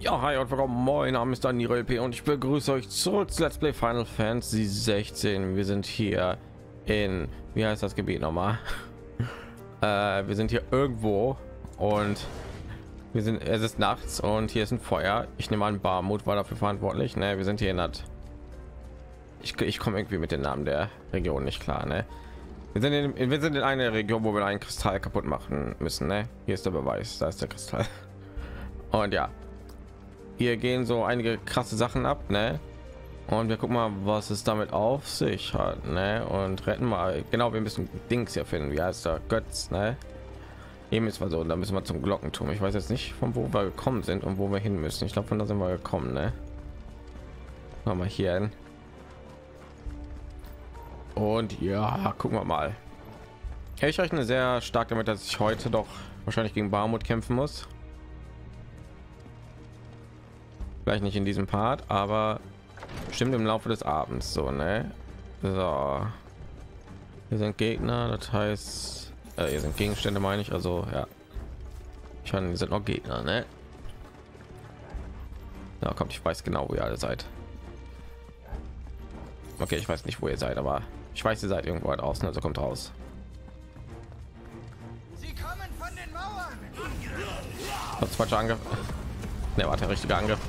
Ja, hi und willkommen. Mein Name ist Daniel LP und ich begrüße euch zurück zu Let's Play Final Fantasy 16. Wir sind hier in, wie heißt das Gebiet nochmal? äh, wir sind hier irgendwo und wir sind, es ist nachts und hier ist ein Feuer. Ich nehme an, Barmut war dafür verantwortlich. Ne, wir sind hier in der, ich, ich komme irgendwie mit den Namen der Region nicht klar. Ne, wir sind in, wir sind in einer Region, wo wir einen Kristall kaputt machen müssen. Ne, hier ist der Beweis, da ist der Kristall. Und ja, hier gehen so einige krasse Sachen ab, ne? Und wir gucken mal, was es damit auf sich hat, ne? Und retten mal. Genau, wir müssen Dings hier finden. Wie heißt der Götz, ne? Eben ist mal so, da müssen wir zum Glockenturm. Ich weiß jetzt nicht, von wo wir gekommen sind und wo wir hin müssen. Ich glaube, von da sind wir gekommen, ne? Mal hier hin. Und ja, gucken wir mal. Ich rechne sehr stark damit, dass ich heute doch wahrscheinlich gegen Barmut kämpfen muss. Vielleicht nicht in diesem Part, aber bestimmt im Laufe des Abends so, ne? So. Hier sind Gegner, das heißt, äh, hier sind Gegenstände, meine ich. Also ja, ich meine, sind noch Gegner, ne? Ja, kommt, ich weiß genau, wo ihr alle seid. Okay, ich weiß nicht, wo ihr seid, aber ich weiß, ihr seid irgendwo weit außen, also kommt raus. Sie kommen von den Mauern. Das falsche Angriff. Ne, war der richtige Angriff.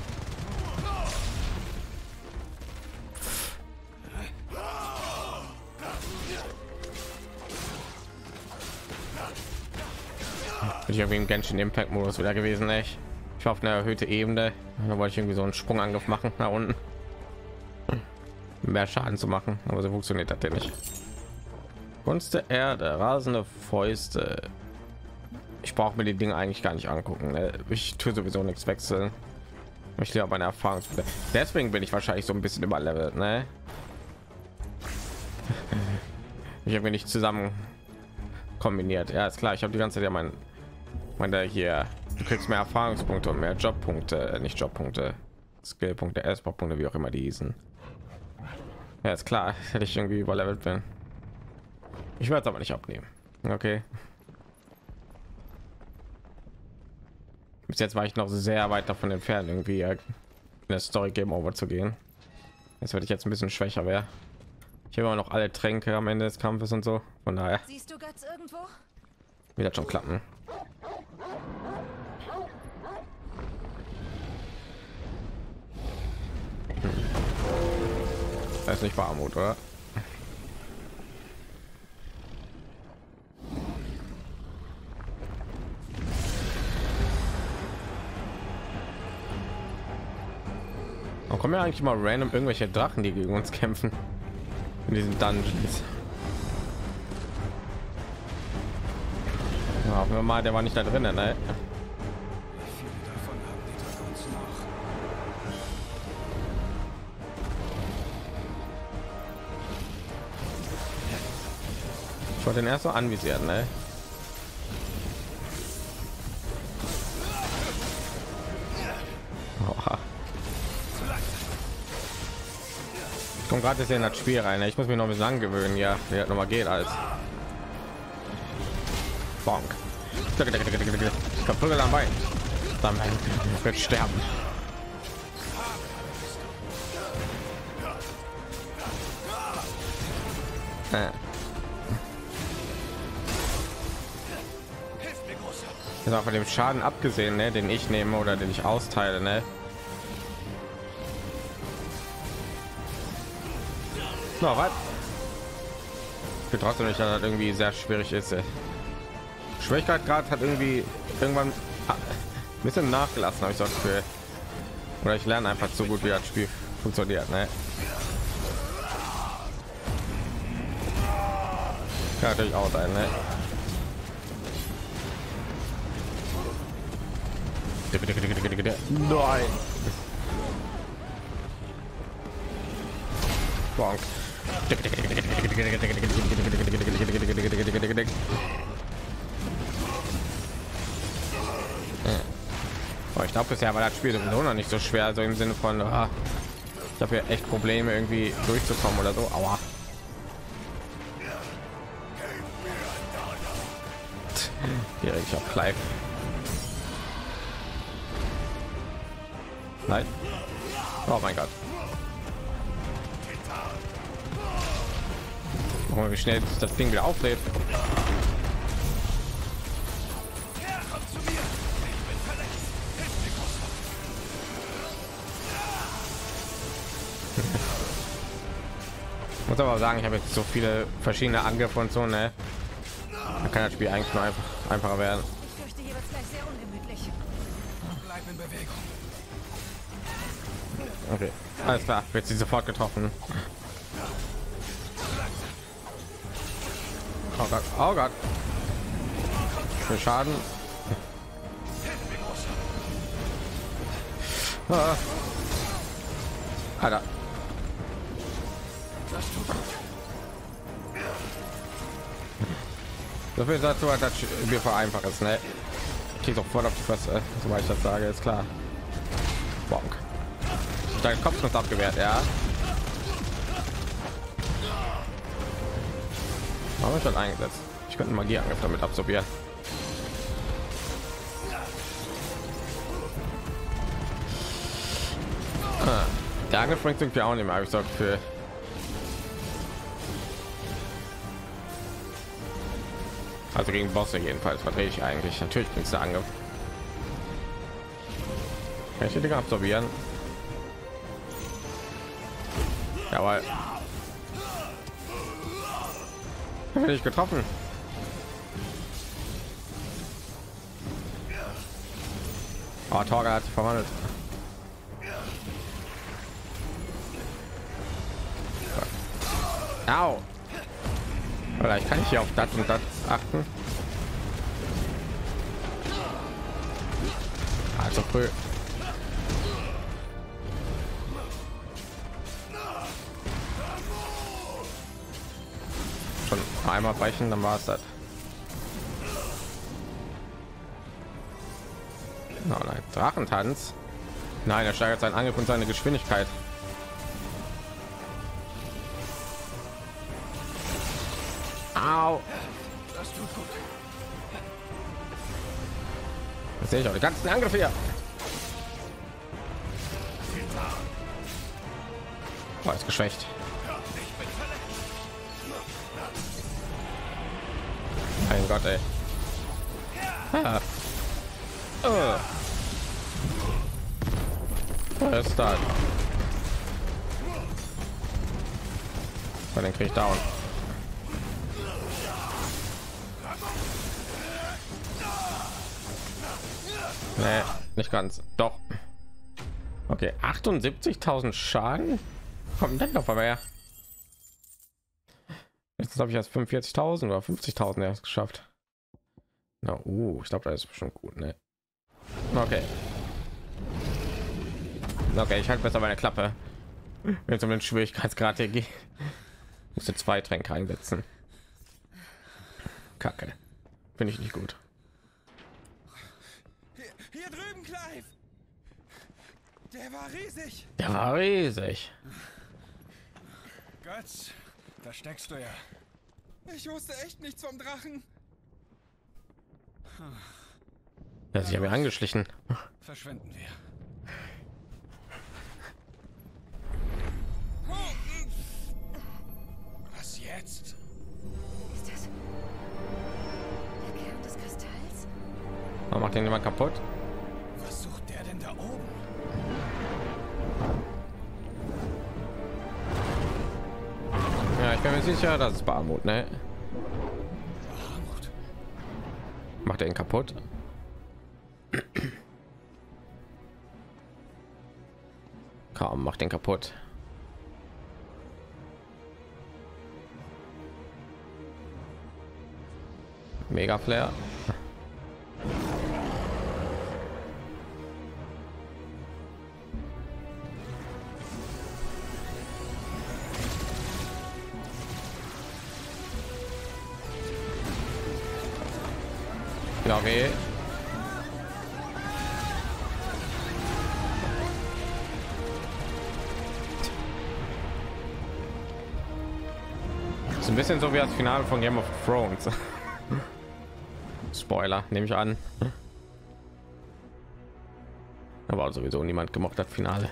Bin ich irgendwie im Genshin Impact Modus wieder gewesen, echt. Ich war auf eine erhöhte Ebene, da wollte ich irgendwie so einen Sprungangriff machen nach unten, mehr Schaden zu machen, aber so funktioniert das ja nicht. Kunst der Erde, rasende Fäuste. Ich brauche mir die Dinge eigentlich gar nicht angucken. Ne? Ich tue sowieso nichts wechseln. Ich habe meine Erfahrung. Deswegen bin ich wahrscheinlich so ein bisschen überlevelt. Ne? Ich habe mir nicht zusammen kombiniert. Ja, ist klar. Ich habe die ganze Zeit ja mein meine hier du kriegst mehr erfahrungspunkte und mehr jobpunkte äh, nicht jobpunkte skillpunkte erstpunkte wie auch immer die hießen. Ja ist klar hätte ich irgendwie überlevelt bin. Ich werde es aber nicht abnehmen okay? Bis jetzt war ich noch sehr weit davon entfernt irgendwie in der story game over zu gehen. Jetzt werde ich jetzt ein bisschen schwächer wäre ich habe noch alle tränke am ende des kampfes und so von daher siehst du Götz irgendwo? Wieder schon klappen Das ist nicht Barmut, oder? Warum kommen ja eigentlich mal random irgendwelche Drachen, die gegen uns kämpfen in diesen Dungeons? Ja, mal, der war nicht da drinnen, ne? Ich wollte den erst so anvisieren, ne? Ich komme gerade in das Spiel rein. Ne? Ich muss mich noch ein bisschen angewöhnen, ja, wie noch mal geht als Bonk. Verprügelt am Bein. Dann wird sterben. Äh. ist auch von dem Schaden abgesehen, ne, den ich nehme oder den ich austeile, ne? No, was? Ich trotzdem nicht, dass das irgendwie sehr schwierig ist. Ey. Schwierigkeit gerade hat irgendwie irgendwann ein bisschen nachgelassen, habe ich so für oder ich lerne einfach so gut, wie das Spiel funktioniert. Ne? Kann natürlich auch sein. Ne? Nein. Bonk. Ich glaube bisher war das Spiel sowieso noch nicht so schwer, also im Sinne von ah, ich habe ja echt Probleme irgendwie durchzukommen oder so. Aua. Hier ich habe Clive Nein. Oh mein Gott. Mal, wie schnell das Ding wieder auflädt. muss aber sagen, ich habe jetzt so viele verschiedene Angriffe und so, ne? Da kann das Spiel eigentlich nur einfach einfacher werden. Okay, alles klar, wird sie sofort getroffen. Oh Gott, oh Gott. Für Schaden. Ah. Alter. Viel dazu, dass wir vereinfacht ist, ne? Ich doch voll auf die Fresse, so ich das sage, ist klar. Bonk. Dein Kopf wird abgewehrt, ja. Haben wir schon eingesetzt. Ich könnte Magieangriff damit absorbieren. Ah, der Angriff bringt irgendwie auch nicht mehr, habe ich so für Gegen Bosse jedenfalls verdrehe ich eigentlich. Natürlich bin ich Angriff. Kann ich die Dinge absorbieren? Jawohl. Bin ich getroffen. Oh, Torga hat sich verwandelt. Au. Vielleicht kann ich hier auf das und das achten. Früh. Schon einmal brechen, dann war es das. No, nein, Drachentanz. Nein, er steigert seinen Angriff und seine Geschwindigkeit. Au. Das sehe ich auch die ganzen Angriffe hier. Oh, ist geschwächt. Mein Gott, ey. Ah. Oh. Was ist das? Den krieg ich down. Nee, nicht ganz. Doch. Okay, 78.000 Schaden. Kommt denn noch aber her? Jetzt habe ich erst 45.000 oder 50.000 erst geschafft. Na, uh, ich glaube, das ist schon gut, ne? Okay. Okay, ich halte besser meine Klappe. Wenn es um den Schwierigkeitsgrad hier geht. Musste zwei Tränke einsetzen. Kacke. Finde ich nicht gut. Hier drüben, Clive! Der war riesig! Der war riesig. Götz, da steckst du ja. Ich wusste echt nichts vom Drachen. Ja, sich habe mir angeschlichen. Verschwinden wir. Was jetzt? Ist das der Kern des Kristalls? Man macht den immer kaputt. Ich bin mir sicher, dass es Barmut, ne? Macht er ihn kaputt? Kaum macht den kaputt. Mega Flair. Das Finale von Game of Thrones. Spoiler, nehme ich an. Aber sowieso niemand gemocht hat Finale.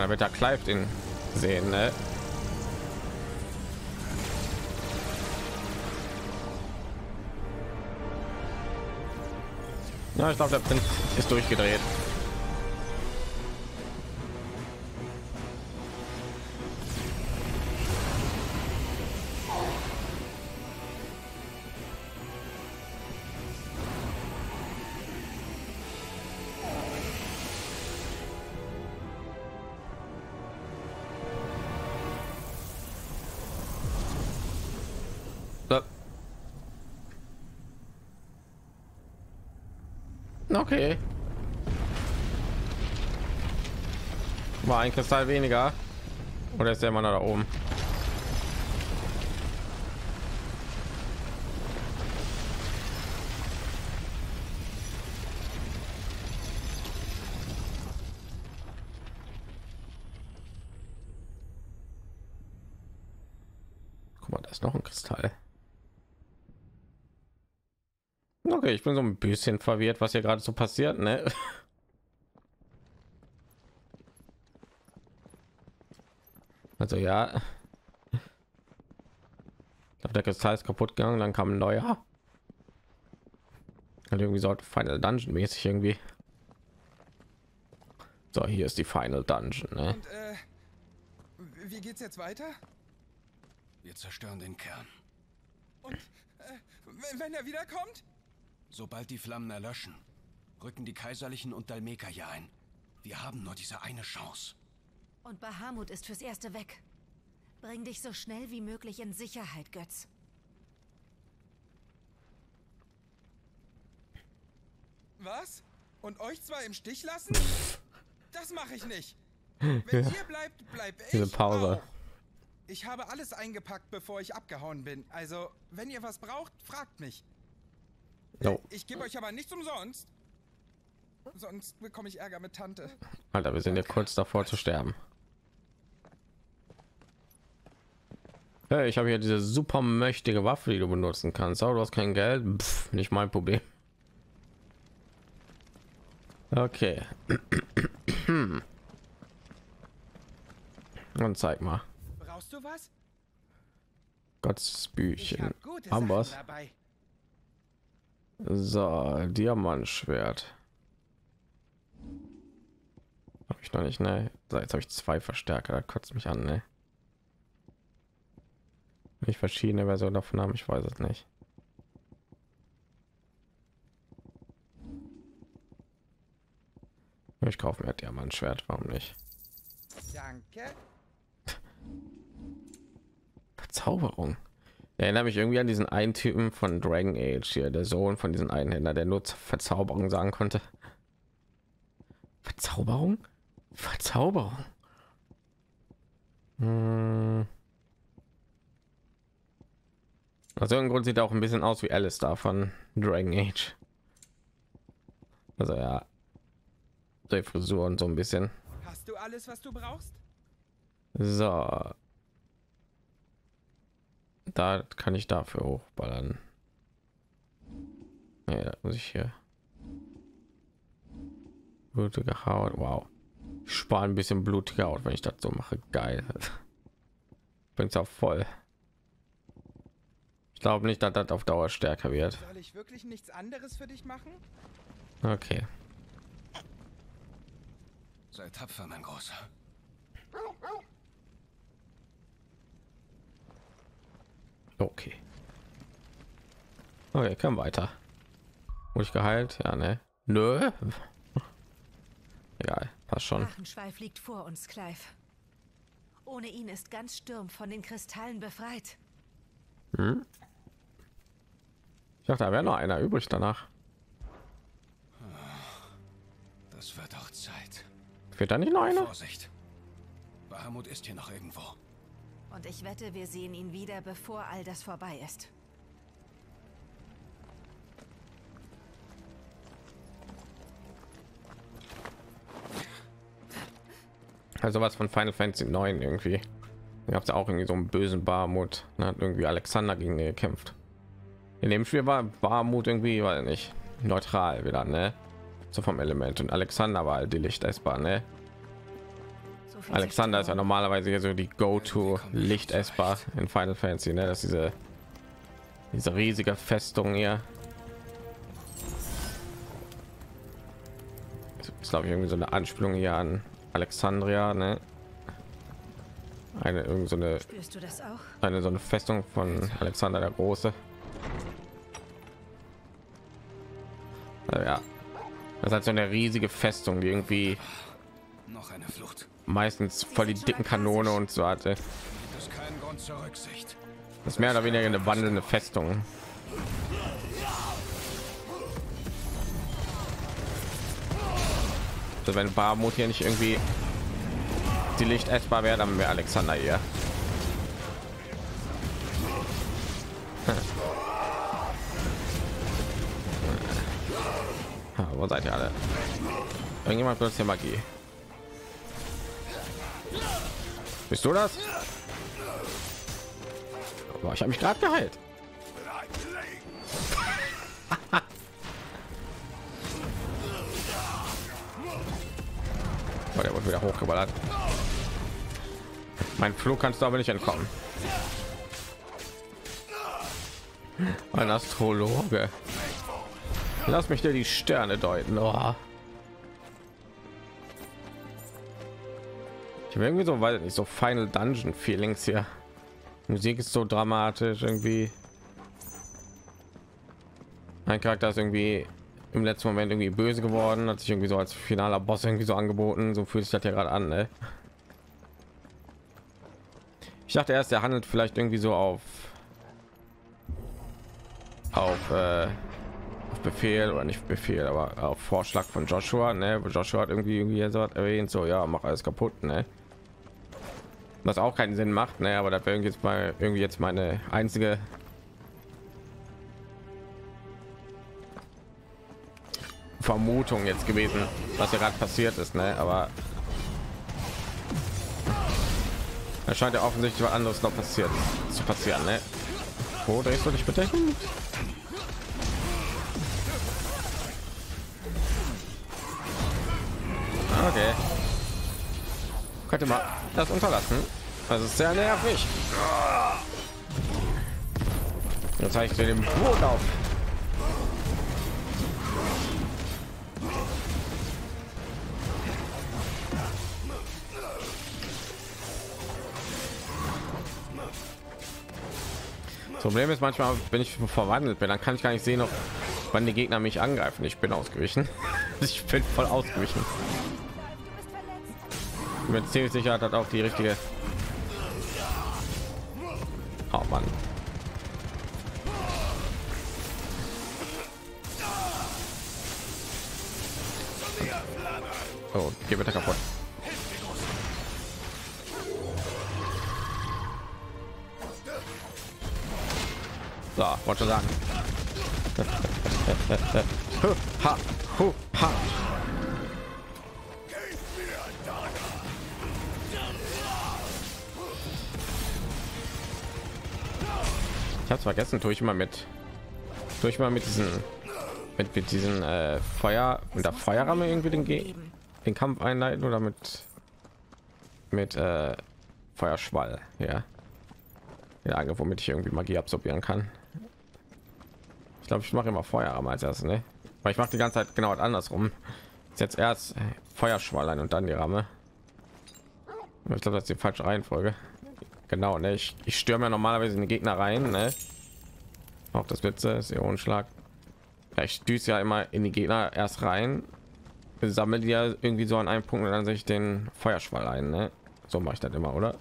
Da wird da Clive den sehen, ne? Ja, ich glaube, der Prinz ist durchgedreht. Ein Kristall weniger. Oder ist der Mann da oben? Guck mal, da ist noch ein Kristall. Okay, ich bin so ein bisschen verwirrt, was hier gerade so passiert, ne? Also ja. Ich glaube, der Kristall ist kaputt gegangen, dann kam ein neuer. Und irgendwie sollte Final Dungeon mäßig irgendwie. So, hier ist die Final Dungeon, ne? Und, äh, wie geht's jetzt weiter? Wir zerstören den Kern. Und, äh, wenn- wenn er wiederkommt? Sobald die Flammen erlöschen, rücken die Kaiserlichen und Dalmeka hier ein. Wir haben nur diese eine Chance. Und Bahamut ist fürs Erste weg. Bring dich so schnell wie möglich in Sicherheit, Götz. Was? Und euch zwei im Stich lassen? Das mache ich nicht. Wenn ihr bleibt, bleib ich Diese Pause. auch. Ich habe alles eingepackt, bevor ich abgehauen bin. Also, wenn ihr was braucht, fragt mich. No. Ich gebe euch aber nichts umsonst. Sonst bekomme ich Ärger mit Tante. Alter, wir sind ja kurz davor zu sterben. Hey, ich habe hier diese super mächtige Waffe, die du benutzen kannst. Aber du hast kein Geld. Pff, nicht mein Problem. Okay. Und zeig mal. Brauchst du was? Gottes Büchchen. hab Haben wir's? dabei. So, Diamantschwert. Habe ich noch nicht, ne? So, jetzt habe ich zwei Verstärker, da kotzt mich an, ne? Ich verschiedene Versionen davon haben, ich weiß es nicht. Ich kaufe mir Diamantschwert, warum nicht? Danke. Verzauberung. Erinnere mich irgendwie an diesen einen Typen von Dragon Age hier, der Sohn von diesen Einhändler, der nur Verzauberung sagen konnte. Verzauberung? Verzauberung. Hm. Aus irgendeinem Grund sieht er auch ein bisschen aus wie Alistair von Dragon Age. Also ja, die Frisur und so ein bisschen. Hast du alles, was du brauchst? So. Da kann ich dafür hochballern. Da muss ich hier. Blutige Haut. Wow. Ich spare ein bisschen blutige Haut, wenn ich das so mache. Geil. Bringt auch voll. Ich glaube nicht, dass das auf Dauer stärker wird. Soll ich wirklich nichts anderes für dich machen? Okay. Sei tapfer, mein Großer. Okay. Okay, kann weiter. Wurde ich geheilt? Ja, ne? Nö. Egal, passt schon. Drachenschweif liegt vor uns, Clive. Ohne ihn ist ganz Sturm von den Kristallen befreit. Hm? Ich dachte, da wäre noch einer übrig danach. Das wird auch Zeit. Fehlt da nicht noch einer? Vorsicht. Bahamut ist hier noch irgendwo. Und ich wette, wir sehen ihn wieder, bevor all das vorbei ist. Also was von Final Fantasy 9 irgendwie. Ihr habt ja auch irgendwie so einen bösen Barmut. Da hat irgendwie Alexander gegen ihn gekämpft. In dem Spiel war Barmut irgendwie, weil nicht neutral wieder, ne? So vom Element und Alexander war halt die Lichtessbar, ne? So Alexander ist ja normalerweise hier so die Go-to Lichtessbar in Final Fantasy, ne? Das ist diese diese riesige Festung hier. Das ist glaube ich irgendwie so eine Anspielung hier an Alexandria, ne? Eine irgend so eine Spürst du das auch? eine so eine Festung von Alexander der Große. Ja, das halt so eine riesige Festung, die irgendwie Noch eine Flucht. meistens voll die dicken Kanone und so hatte. Das ist kein Grund zur Rücksicht. Das ist mehr oder weniger eine wandelnde Festung. Also wenn Barmut hier nicht irgendwie die Licht essbar wäre, dann wäre Alexander hier. Wo seid ihr alle? Irgendjemand benutzt hier Magie. Bist du das? Boah, ich habe mich gerade geheilt. Oh, der wurde wieder hochgeballert. Mein Flug kannst du aber nicht entkommen. Ein Astrologe. Lass mich dir die Sterne deuten. Oh. Ich habe irgendwie so, weil nicht so Final Dungeon Feelings hier. Musik ist so dramatisch irgendwie. Mein Charakter ist irgendwie im letzten Moment irgendwie böse geworden, hat sich irgendwie so als finaler Boss irgendwie so angeboten. So fühlt sich das ja gerade an. Ne? Ich dachte erst, er handelt vielleicht irgendwie so auf auf, äh, auf Befehl oder nicht Befehl, aber auf Vorschlag von Joshua. Ne? Joshua hat irgendwie irgendwie so erwähnt, so ja, mach alles kaputt. Ne? was auch keinen Sinn macht, ne? aber das wäre jetzt mal irgendwie jetzt meine einzige Vermutung jetzt gewesen, was hier gerade passiert ist, ne? aber es scheint ja offensichtlich was anderes noch passiert zu passieren. Ne? Wo drehst du dich bitte? Könnte mal das unterlassen. Ist sehr nervig. Jetzt zeige ich den Boden auf. Das Problem ist manchmal, wenn ich verwandelt bin, dann kann ich gar nicht sehen, ob wann die Gegner mich angreifen. Ich bin ausgewichen. Ich bin voll ausgewichen. Bin ziemlich sicher, hat auch die richtige. Oh Mann. Oh, geh bitte kaputt. So, wollte sagen. Ha, hu, ha. Hab's vergessen, tue ich mal mit, tue ich mal mit diesen, mit, mit diesen äh, Feuer und der Feuerramme irgendwie den, Ge den Kampf einleiten oder mit, mit äh, Feuerschwall, ja. Ja, womit ich irgendwie Magie absorbieren kann. Ich glaube, ich mache immer Feuerramme als erstes, ne? Weil ich mache die ganze Zeit genau andersrum. Jetzt erst Feuerschwall ein und dann die Ramme. Ich glaube, das ist die falsche Reihenfolge. Genau, ne? Ich, ich stürme ja normalerweise in die Gegner rein, ne? Auch das Blitze ist ihr Unschlag. Ja, ich düse ja immer in die Gegner erst rein, sammle die ja irgendwie so an einem Punkt und dann sehe den Feuerschwall ein, ne? So mache ich das immer, oder?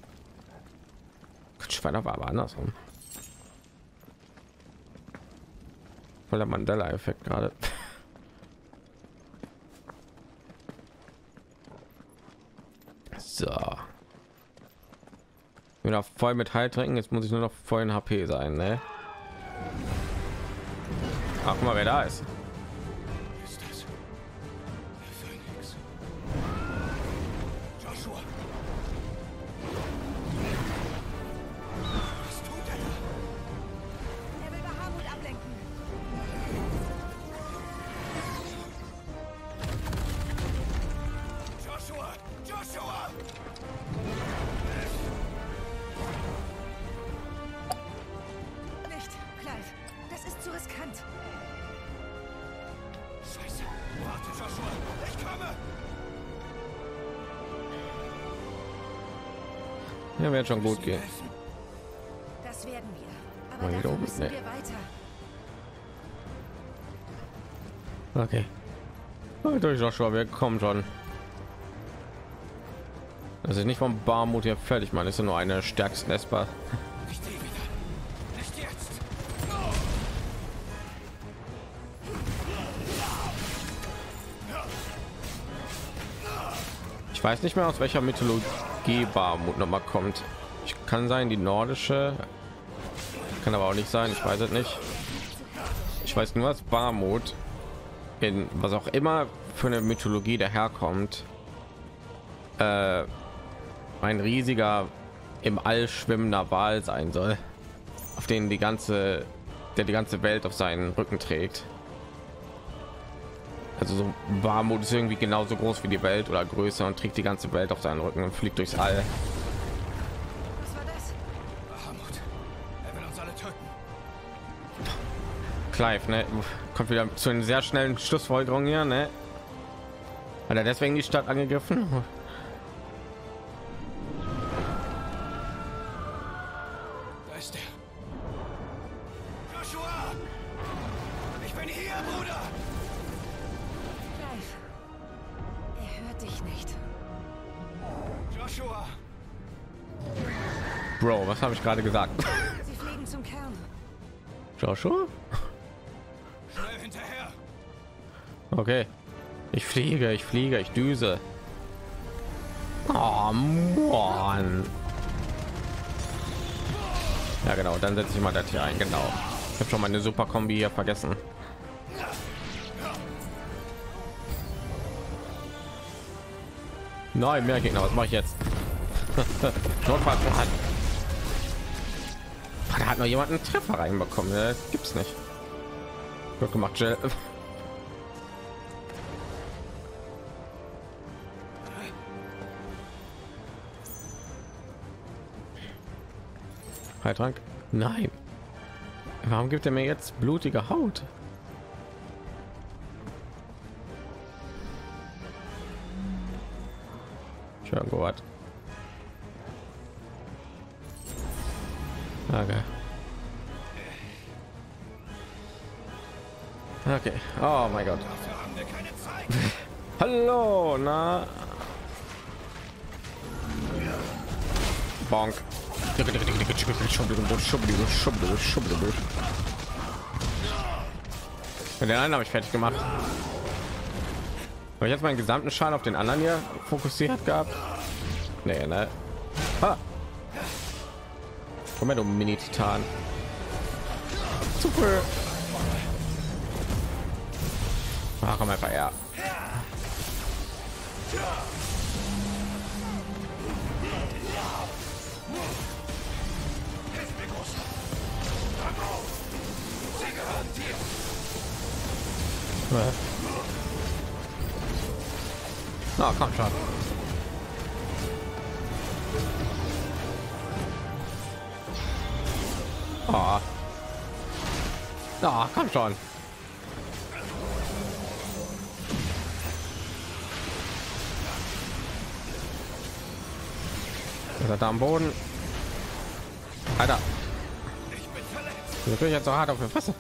Schweiner war aber andersrum. voll der Mandela-Effekt gerade. So. Wieder voll mit Heil trinken. Jetzt muss ich nur noch voll in HP sein, ne? Ach, guck mal, wer da. Ist wird schon gut gehen. Das werden wir. Aber dafür oben, müssen wir weiter. Okay. Halt euch Joshua, wir kommen schon. Das ist nicht vom Barmut hier fertig, man. Ist ja nur eine stärksten Esper. Ich weiß nicht mehr aus welcher Mythologie Barmut noch mal kommt. Ich kann sein die nordische, kann aber auch nicht sein. Ich weiß es nicht. Ich weiß nur, dass Barmut in was auch immer für eine Mythologie daherkommt, äh, ein riesiger im All schwimmender Wal sein soll, auf den die ganze, der die ganze Welt auf seinen Rücken trägt. Also so Barmut ist irgendwie genauso groß wie die Welt oder größer und trägt die ganze Welt auf seinen Rücken und fliegt durchs All. Was war das? Bahamut. Er will uns alle töten. Clive, ne? Kommt wieder zu den sehr schnellen Schlussfolgerungen hier, ne? Hat er deswegen die Stadt angegriffen? Ich gerade gesagt? Sie fliegen zum Kern. Joshua? Schnell hinterher! Okay. Ich fliege, ich fliege, ich düse. Oh, Mann. Ja, genau, dann setze ich mal das hier ein. Genau. Ich habe schon meine super Kombi hier vergessen. Nein, mehr Gegner. Was mache ich jetzt? Notfall. Da hat noch jemand einen Treffer reinbekommen. Das gibt's nicht. Gut gemacht, Jill. Heiltrank? Nein. Warum gibt er mir jetzt blutige Haut? Schön gut. Okay. Okay. Oh mein Gott. Hallo, na. Bonk. Mit den einen habe ich fertig gemacht. Habe ich jetzt meinen gesamten Schaden auf den anderen hier fokussiert gehabt? Nee, ne? Komm her, du Mini-Titan. Super. Ach, komm einfach her. Na, komm schon. Ah. Ah, komm schon. Ist er da am Boden? Alter. Ich bin verletzt! Wir können jetzt so hart auf die Fresse.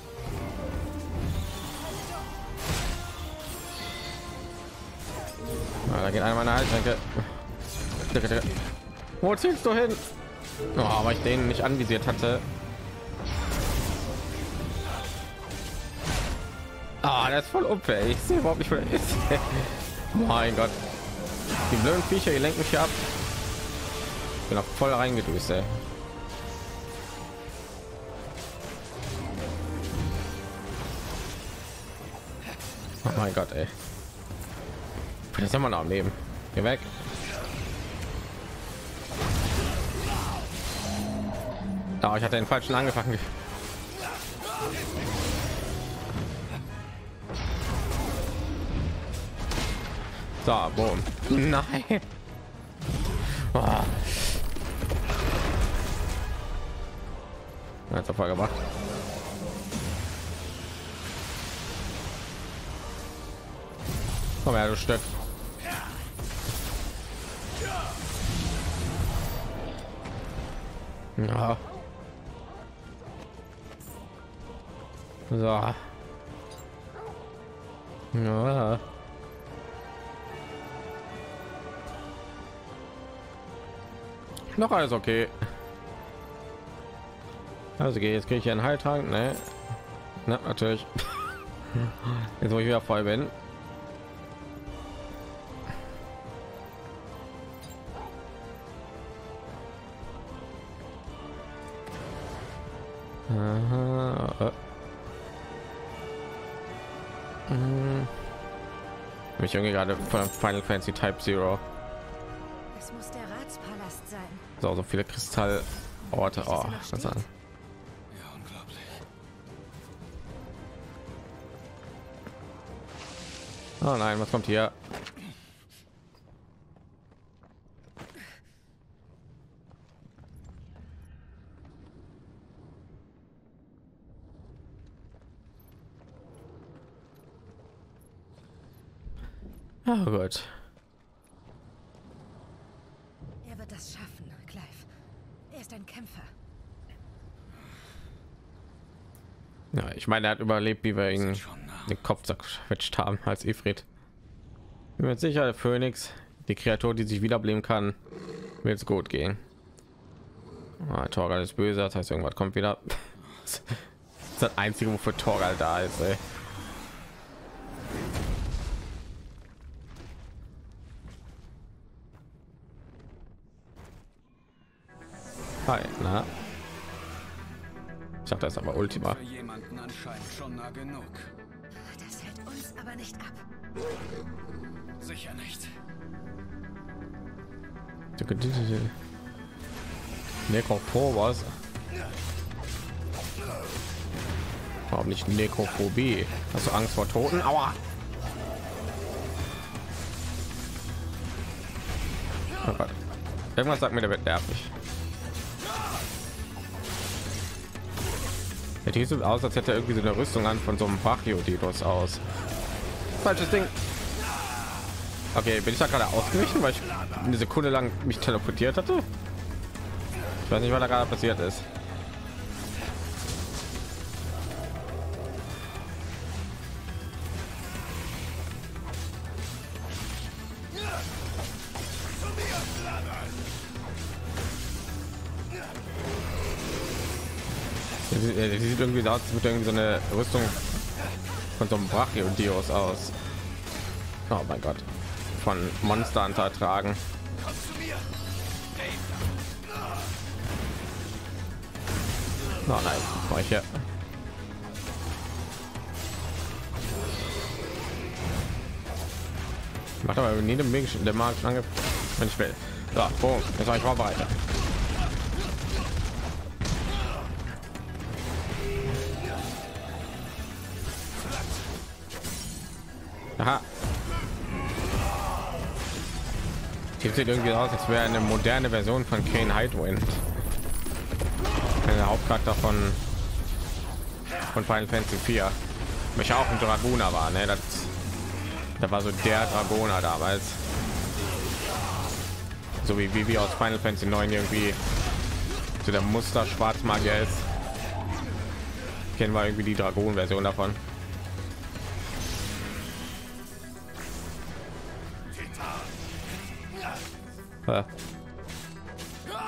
Ah, da geht einer meiner Halsschränke. Wo zielst du hin? Oh, weil ich den nicht anvisiert hatte. Ist voll unfair. Ich sehe überhaupt nicht, wo er ist. mein Gott. Die blöden Viecher, die lenken mich ab. Bin auch voll reingedüst, ey. Oh mein Gott, ey. Das ist immer noch am Leben. Geh weg. Oh, ich hatte den falschen angefangen. So, boom. Nein. Oh. Jetzt auf gemacht. Komm her, du Stück. Ja. So. Ja. Noch alles okay. Also geht jetzt kriege ich einen Heiltrank, ne? Na, natürlich. Jetzt wo ich wieder voll bin. Aha, äh. Hm. Mich irgendwie gerade von Final Fantasy Type Zero. Es muss der Ratspalast sein. So, so viele Kristallorte. Oh, das an. Ja, unglaublich. Oh nein, was kommt hier? Oh gut. Er wird das schaffen, Clive. Er ist ein Kämpfer. Ja, ich meine, er hat überlebt, wie wir ihn den Kopf zerquetscht haben als Ifrit. Bin sicher, der Phönix, die Kreatur, die sich wiederbeleben kann, wird es gut gehen. Ah, Torgal ist böse, das heißt, irgendwas kommt wieder. Das ist das einzige, wofür Torgal da ist. Ey. Hi, na? Ich dachte, das ist aber Ultima. Jemanden anscheinend schon nah genug. Das hält uns aber nicht ab. Sicher nicht. Nekrophobos. Warum nicht Nekrophobie? Hast du Angst vor Toten? Aua! Oh Gott. Irgendwas sagt mir, der wird nervig. Der sieht so aus, als hätte er irgendwie so eine Rüstung an von so einem Brachiodidus aus. Falsches Ding. Okay, bin ich da gerade ausgewichen, weil ich eine Sekunde lang mich teleportiert hatte? Ich weiß nicht, was da gerade passiert ist. Äh, die sieht irgendwie aus, als würde irgendwie so eine Rüstung von so einem Brachiodios aus. Oh mein Gott. Von Monster tragen. Oh nein, hier. Macht aber nie den magischen, der magischen Angriff, wenn ich will. So, boom, jetzt war ich vorbereitet. Aha. Hier sieht irgendwie aus, als wäre eine moderne Version von Kane Hidewind. Der Hauptcharakter von von Final Fantasy 4. Mich auch ein Dragoner war, ne? Das, da war so der Dragoner damals. So wie Vivi aus Final Fantasy 9 irgendwie so der Muster Schwarzmagier ist. Kennen wir irgendwie die Dragon-Version davon.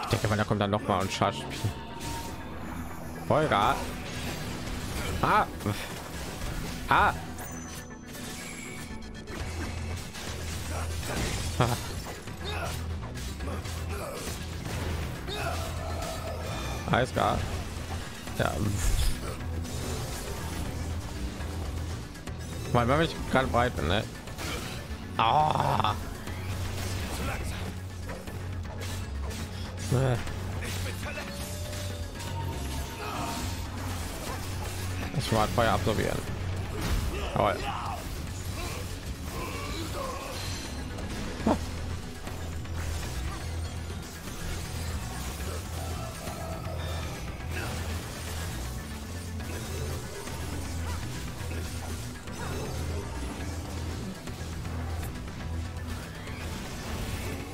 Ich denke mal, da kommt dann noch mal und Schaden. Feuer. Ah. ah. Ah. Alles klar. Ja. Weil wenn ich gerade breit bin, ne? Ah. Äh. Das war Feuer absorbieren. Aber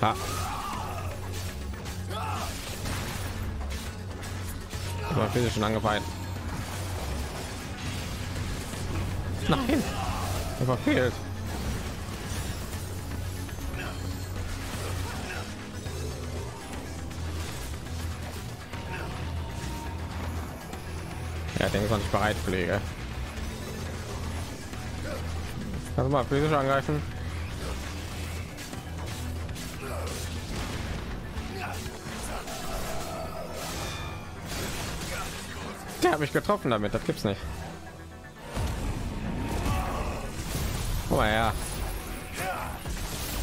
Ha. Aber physisch schon angefallen. Nein, er verfehlt. Ja, denke ich bereit, Pflege. Kannst du mal physisch angreifen? Hat mich getroffen damit, das gibt's nicht. Oh ja.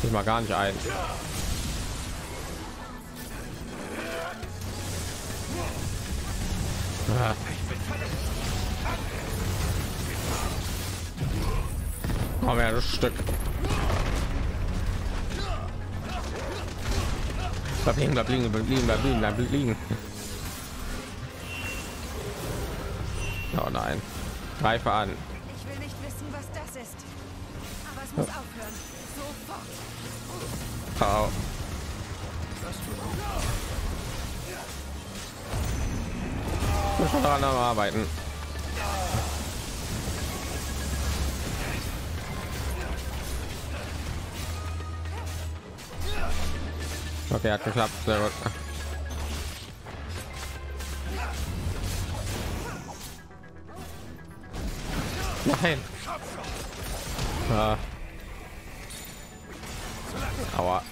Ich mal gar nicht ein. Komm her, das Stück. Bleib liegen, bleib liegen, bleib liegen, bleib liegen, bleib liegen. Oh nein. Greife an. Ich will nicht wissen, was das ist. Aber es muss aufhören. Sofort. Au. Ich bin schon daran Arbeiten. Okay, hat geklappt. Sehr gut. Nein. Ah. Aua.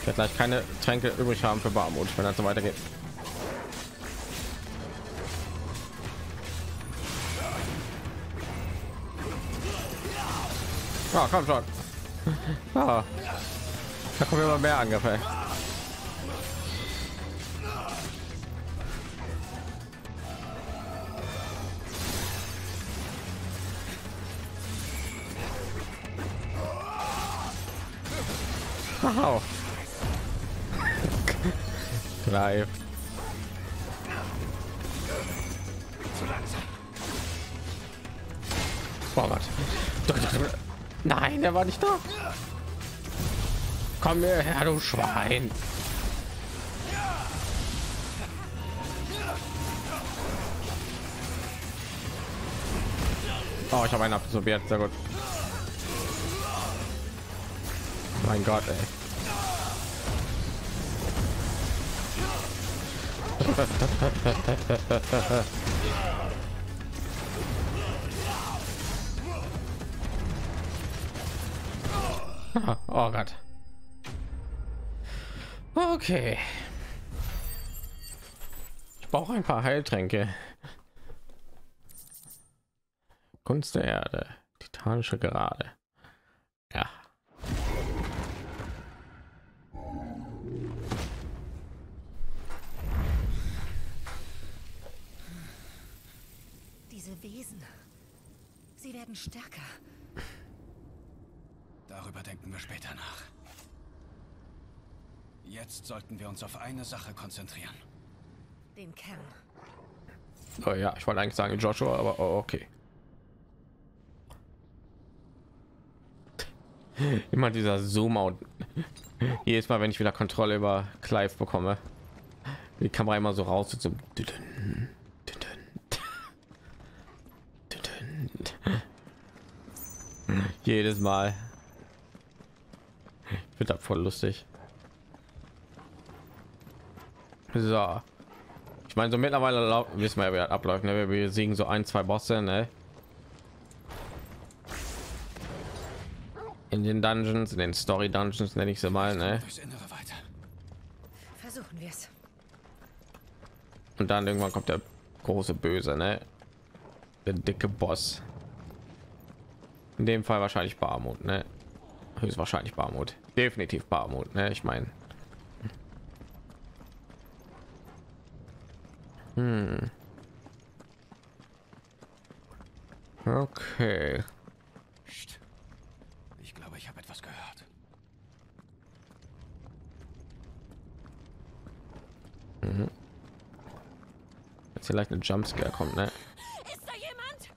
Ich werde gleich keine Tränke übrig haben für Barmut, wenn das so weitergeht. Ah, komm schon. Ah. Da kommen immer mehr Angriffe. Wow. Boah, was? Nein, er war nicht da. Komm mir her, du Schwein. Oh, ich habe einen absorbiert, sehr gut. Mein Gott, ey. oh Gott. Okay. Ich brauche ein paar Heiltränke. Kunst der Erde, titanische Gerade. Ja. Diese Wesen. Sie werden stärker. Darüber denken wir später nach. Jetzt sollten wir uns auf eine Sache konzentrieren. Den Kern. Oh ja, ich wollte eigentlich sagen Joshua, aber oh, okay. Immer dieser Zoom-out. Jedes Mal, wenn ich wieder Kontrolle über Clive bekomme, die Kamera immer so raus und so. Jedes Mal. Wird das voll lustig. So. Ich meine, so mittlerweile wissen wir ja, wie das abläuft. Ne? Wir besiegen so ein, zwei Bosse, ne? in den Dungeons, in den Story Dungeons nenne ich sie mal, ne? Versuchen wir es. Und dann irgendwann kommt der große Böse, ne? Der dicke Boss. In dem Fall wahrscheinlich Barmut, ne? Höchstwahrscheinlich Barmut. Definitiv Barmut, ne? Ich meine. Hm. Okay. Ich glaube, ich habe etwas gehört. Jetzt vielleicht eine Jumpscare kommt, ne? Ist da jemand?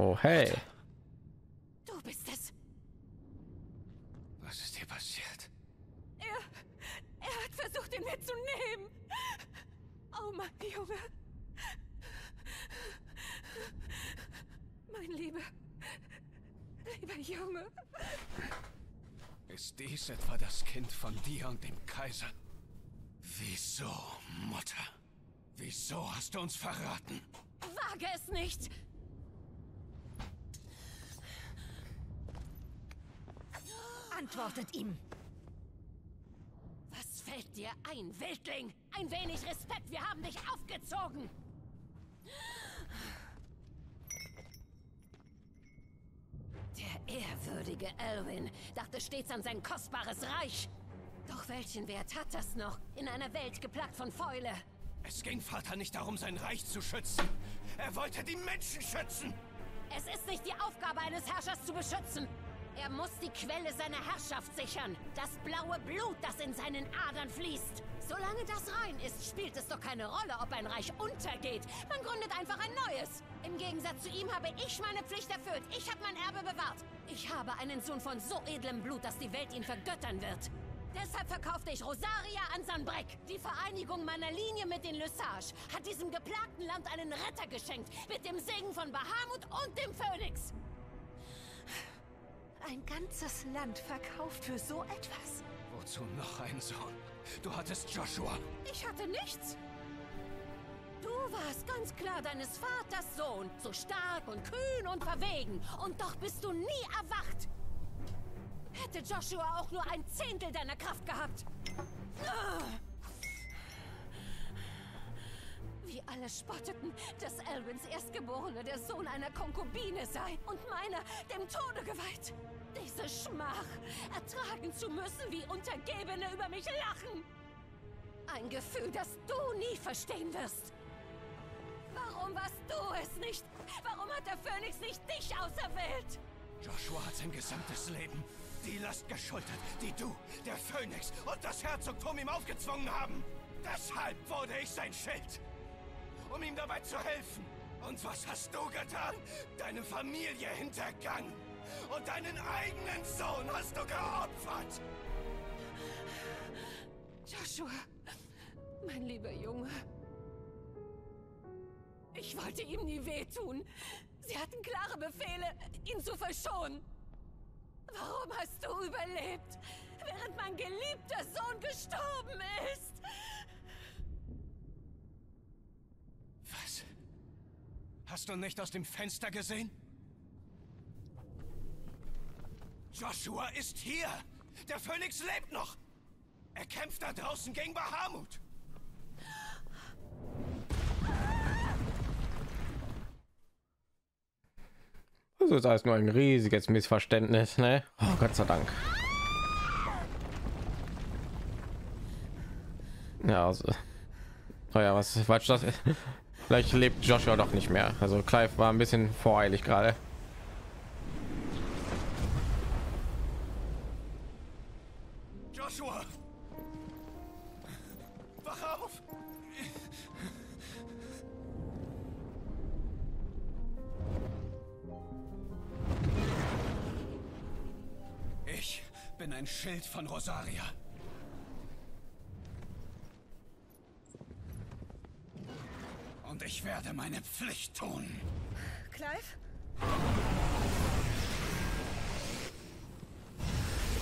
Oh hey. Du bist es. Was ist hier passiert? Er, er hat versucht, ihn mitzunehmen. Oh mein Junge. Mein lieber, lieber Junge. Ist dies etwa das Kind von dir und dem Kaiser? Wieso, Mutter? Wieso hast du uns verraten? Wage es nicht. Antwortet ihm. Was fällt dir ein, Wildling? Ein wenig Respekt, wir haben dich aufgezogen. Der ehrwürdige Elwin dachte stets an sein kostbares Reich. Doch welchen Wert hat das noch in einer Welt geplagt von Fäule? Es ging Vater nicht darum, sein Reich zu schützen. Er wollte die Menschen schützen. Es ist nicht die Aufgabe eines Herrschers zu beschützen. Er muss die Quelle seiner Herrschaft sichern. Das blaue Blut, das in seinen Adern fließt. Solange das rein ist, spielt es doch keine Rolle, ob ein Reich untergeht. Man gründet einfach ein neues. Im Gegensatz zu ihm habe ich meine Pflicht erfüllt. Ich habe mein Erbe bewahrt. Ich habe einen Sohn von so edlem Blut, dass die Welt ihn vergöttern wird. Deshalb verkaufte ich Rosaria an Sanbreck. Die Vereinigung meiner Linie mit den Lesage hat diesem geplagten Land einen Retter geschenkt. Mit dem Segen von Bahamut und dem Phönix. Ein ganzes Land verkauft für so etwas. Wozu noch ein Sohn? Du hattest Joshua. Ich hatte nichts. Du warst ganz klar deines Vaters Sohn. So stark und kühn und verwegen. Und doch bist du nie erwacht. Hätte Joshua auch nur ein Zehntel deiner Kraft gehabt. Wie alle spotteten, dass Elwins Erstgeborene der Sohn einer Konkubine sei und meiner dem Tode geweiht. Diese Schmach ertragen zu müssen, wie Untergebene über mich lachen. Ein Gefühl, das du nie verstehen wirst. Warum warst du es nicht? Warum hat der Phönix nicht dich auserwählt? Joshua hat sein gesamtes Leben die Last geschultert, die du, der Phönix und das Herzogtum ihm aufgezwungen haben. Deshalb wurde ich sein Schild, um ihm dabei zu helfen. Und was hast du getan? Deine Familie hintergangen. Und deinen eigenen Sohn hast du geopfert. Joshua, mein lieber Junge. Ich wollte ihm nie wehtun. Sie hatten klare Befehle, ihn zu verschonen. Warum hast du überlebt, während mein geliebter Sohn gestorben ist? Was? Hast du nicht aus dem Fenster gesehen? Joshua ist hier. Der Phönix lebt noch. Er kämpft da draußen gegen Bahamut. Also ist alles nur ein riesiges Missverständnis, ne? Oh, Gott sei Dank. Ja, also. Oh ja, was Quatsch das? Vielleicht lebt Joshua doch nicht mehr. Also Clive war ein bisschen voreilig gerade. Ein Schild von Rosaria. Und ich werde meine Pflicht tun. Clive?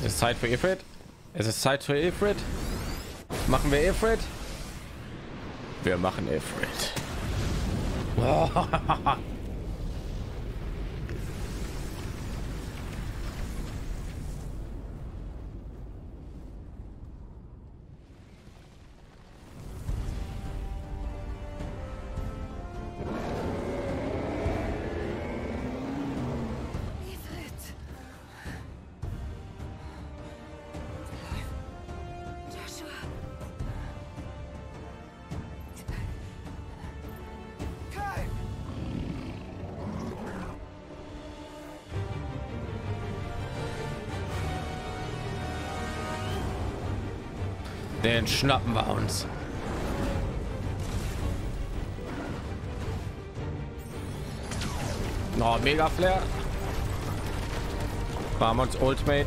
Es ist Zeit für Ifrit. Es ist Zeit für Ifrit. Machen wir Ifrit? Wir machen Ifrit. Den schnappen wir uns. No, mega Flair. Barmonds Ultimate.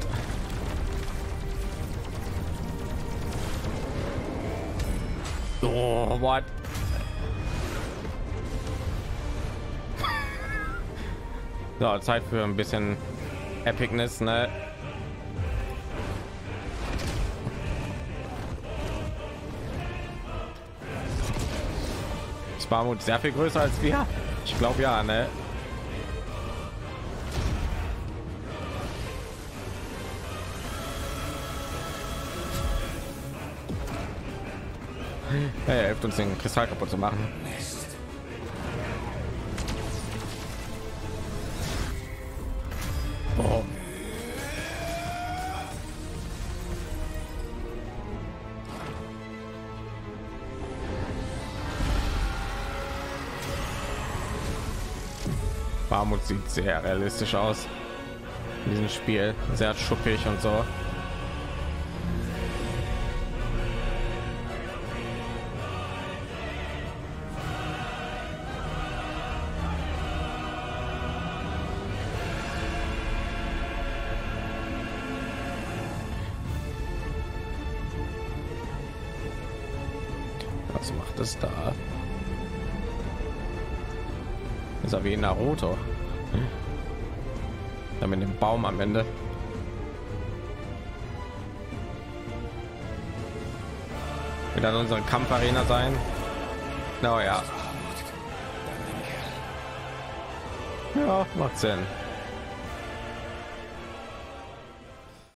Oh, what? So, Zeit für ein bisschen Epicness, ne? Sparmut sehr viel größer als wir. Ich glaube ja, ne? Er hilft uns den Kristall kaputt zu machen. Boah. Barmut sieht sehr realistisch aus in diesem Spiel, sehr schuppig und so. Was macht es da? Ist er wie Naruto. Mit dem Baum am Ende. Wird dann unsere Kampfarena sein? Na ja. Ja, macht Sinn.